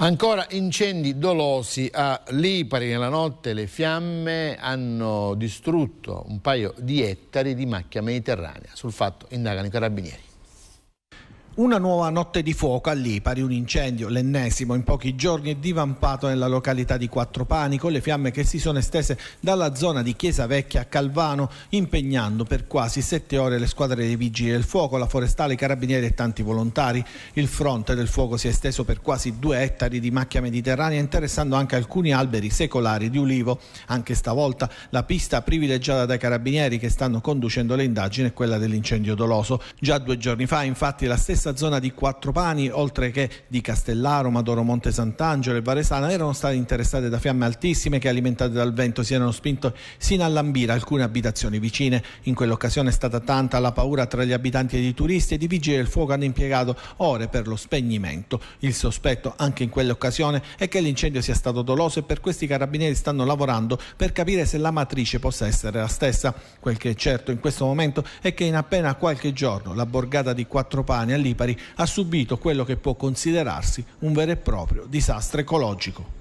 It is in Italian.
Ancora incendi dolosi a Lipari. Nella notte le fiamme hanno distrutto un paio di ettari di macchia mediterranea. Sul fatto indagano i carabinieri. Una nuova notte di fuoco a Lipari, un incendio, l'ennesimo in pochi giorni, è divampato nella località di Quattropani con le fiamme che si sono estese dalla zona di Chiesa Vecchia a Calvano, impegnando per quasi sette ore le squadre dei vigili del fuoco, la forestale, i carabinieri e tanti volontari. Il fronte del fuoco si è esteso per quasi due ettari di macchia mediterranea, interessando anche alcuni alberi secolari di ulivo. Anche stavolta la pista privilegiata dai carabinieri che stanno conducendo le indagini è quella dell'incendio doloso. Già due giorni fa, infatti, la stessa stessa zona di Quattro Pani, oltre che di Castellaro, Madoro Monte Sant'Angelo e Varesana, erano state interessate da fiamme altissime che alimentate dal vento si erano spinte sino a lambire alcune abitazioni vicine. In quell'occasione è stata tanta la paura tra gli abitanti ed i turisti ed i vigili del fuoco hanno impiegato ore per lo spegnimento. Il sospetto anche in quell'occasione è che l'incendio sia stato doloso e per questi carabinieri stanno lavorando per capire se la matrice possa essere la stessa. Quel che è certo in questo momento è che in appena qualche giorno la borgata di Quattro Pani a Lipari ha subito quello che può considerarsi un vero e proprio disastro ecologico.